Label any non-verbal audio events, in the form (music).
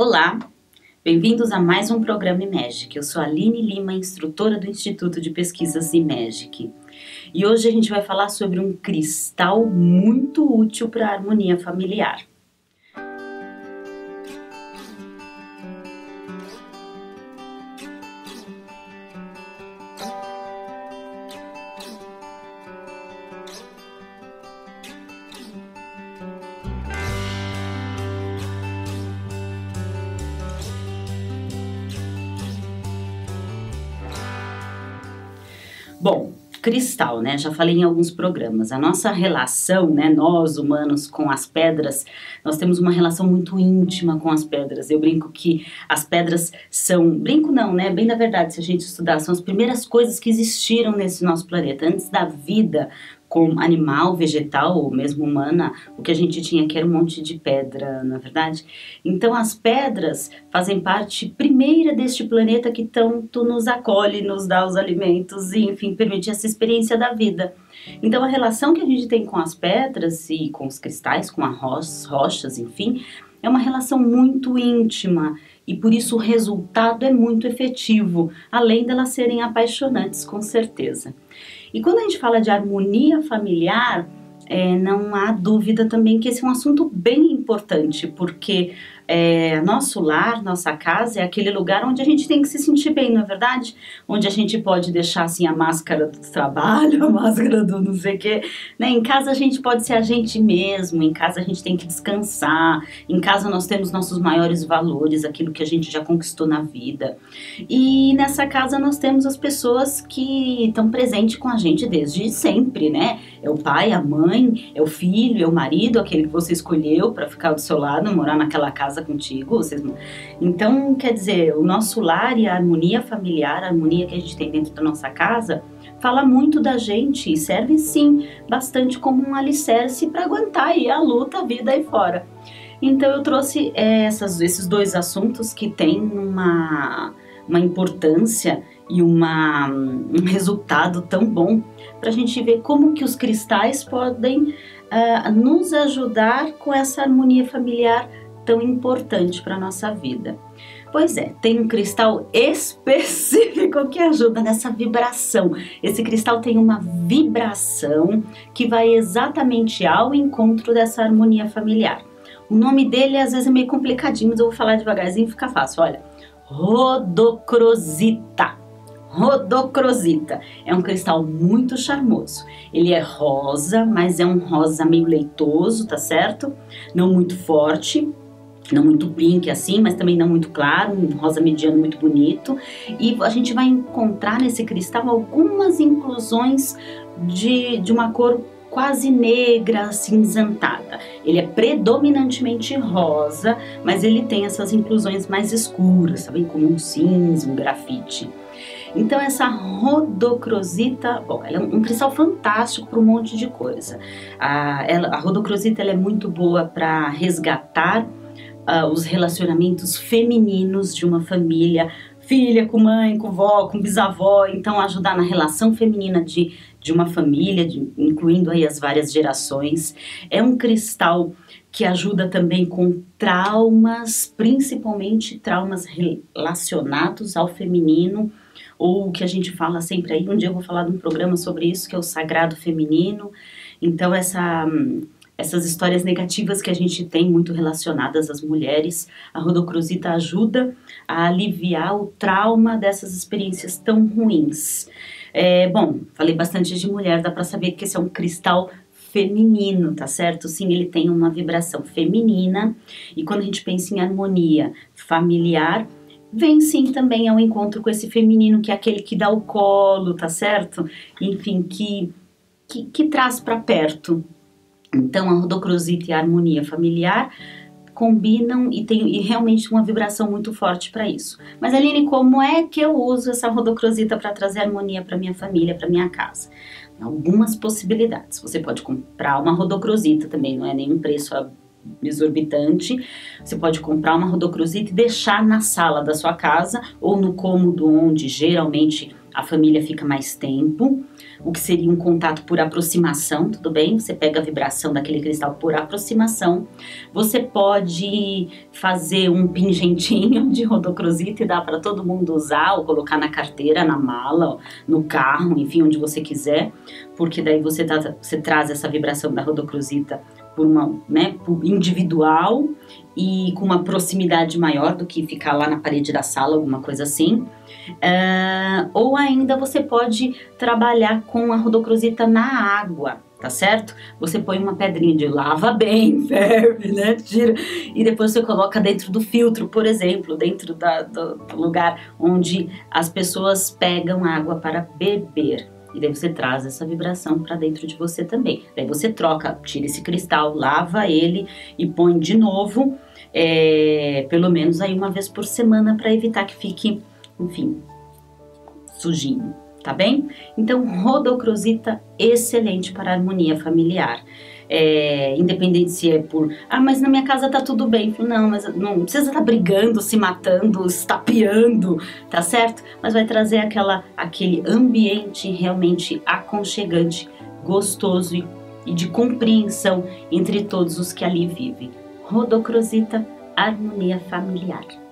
Olá, bem-vindos a mais um programa IMAGIC. Eu sou a Aline Lima, instrutora do Instituto de Pesquisas IMAGIC. E hoje a gente vai falar sobre um cristal muito útil para a harmonia familiar. Bom, cristal, né? Já falei em alguns programas. A nossa relação, né, nós humanos com as pedras, nós temos uma relação muito íntima com as pedras. Eu brinco que as pedras são, brinco não, né? Bem da verdade, se a gente estudar, são as primeiras coisas que existiram nesse nosso planeta antes da vida como animal, vegetal ou mesmo humana, o que a gente tinha que era um monte de pedra, na é verdade. Então as pedras fazem parte primeira deste planeta que tanto nos acolhe, nos dá os alimentos e, enfim, permite essa experiência da vida. Então a relação que a gente tem com as pedras e com os cristais, com as rochas, enfim, é uma relação muito íntima e por isso o resultado é muito efetivo, além delas serem apaixonantes, com certeza. E quando a gente fala de harmonia familiar, é, não há dúvida também que esse é um assunto bem importante, porque é, nosso lar, nossa casa é aquele lugar onde a gente tem que se sentir bem, não é verdade? Onde a gente pode deixar assim a máscara do trabalho, (laughs) a máscara do não sei o quê. Né? Em casa a gente pode ser a gente mesmo, em casa a gente tem que descansar, em casa nós temos nossos maiores valores, aquilo que a gente já conquistou na vida. E nessa casa nós temos as pessoas que estão presentes com a gente desde sempre, né? É o pai, a mãe, é o filho, é o marido, aquele que você escolheu para ficar do seu lado, morar naquela casa casa contigo. Vocês... Então, quer dizer, o nosso lar e a harmonia familiar, a harmonia que a gente tem dentro da nossa casa, fala muito da gente e serve sim bastante como um alicerce para aguentar aí a luta, a vida aí fora. Então eu trouxe é, essas, esses dois assuntos que têm uma, uma importância e uma, um resultado tão bom para a gente ver como que os cristais podem uh, nos ajudar com essa harmonia familiar tão importante para a nossa vida? Pois é, tem um cristal específico que ajuda nessa vibração. Esse cristal tem uma vibração que vai exatamente ao encontro dessa harmonia familiar. O nome dele às vezes é meio complicadinho, mas eu vou falar devagarzinho, fica fácil. Olha, rodocrosita. Rodocrosita é um cristal muito charmoso. Ele é rosa, mas é um rosa meio leitoso, tá certo? Não muito forte não muito pink assim, mas também não muito claro, um rosa mediano muito bonito. E a gente vai encontrar nesse cristal algumas inclusões de, de uma cor quase negra, cinzentada. Ele é predominantemente rosa, mas ele tem essas inclusões mais escuras, sabe? Como um cinza, um grafite. Então essa rodocrosita, bom, ela é um, cristal fantástico para um monte de coisa. A, ela, a rodocrosita ela é muito boa para resgatar uh, os relacionamentos femininos de uma família, filha com mãe, com vó, com bisavó, então ajudar na relação feminina de, de uma família, de, incluindo aí as várias gerações. É um cristal que ajuda também com traumas, principalmente traumas relacionados ao feminino, ou o que a gente fala sempre aí, um dia eu vou falar de um programa sobre isso, que é o sagrado feminino. Então essa essas histórias negativas que a gente tem muito relacionadas às mulheres, a rodocrosita ajuda a aliviar o trauma dessas experiências tão ruins. É, bom, falei bastante de mulher, dá para saber que esse é um cristal feminino, tá certo? Sim, ele tem uma vibração feminina e quando a gente pensa em harmonia familiar, vem sim também ao encontro com esse feminino que é aquele que dá o colo, tá certo? Enfim, que que, que traz para perto, então, a rodocrosita e a harmonia familiar combinam e tem e realmente uma vibração muito forte para isso. Mas Aline, como é que eu uso essa rodocrosita para trazer harmonia para minha família, para minha casa? Algumas possibilidades. Você pode comprar uma rodocrosita também, não é nenhum preço exorbitante. Você pode comprar uma rodocrosita e deixar na sala da sua casa ou no cômodo onde geralmente a família fica mais tempo, o que seria um contato por aproximação, tudo bem? Você pega a vibração daquele cristal por aproximação. Você pode fazer um pingentinho de rodocrosita e dar para todo mundo usar, ou colocar na carteira, na mala, no carro, enfim, onde você quiser, porque daí você, tá, você traz essa vibração da rodocrosita por uma, né, individual e com uma proximidade maior do que ficar lá na parede da sala, alguma coisa assim. Uh, ou ainda você pode trabalhar com a rodocrosita na água, tá certo? Você põe uma pedrinha de lava bem, (laughs) ferve, né? Tira, e depois você coloca dentro do filtro, por exemplo, dentro da, do, do lugar onde as pessoas pegam água para beber. E daí você traz essa vibração para dentro de você também. Daí você troca, tira esse cristal, lava ele e põe de novo, é, pelo menos aí uma vez por semana para evitar que fique, enfim, sujinho, tá bem? Então, rodocrosita excelente para harmonia familiar é, independente se é por, ah, mas na minha casa tá tudo bem. Não, mas não precisa estar tá brigando, se matando, estapeando, tá certo? Mas vai trazer aquela, aquele ambiente realmente aconchegante, gostoso e, e de compreensão entre todos os que ali vivem. Rodocrosita, harmonia familiar.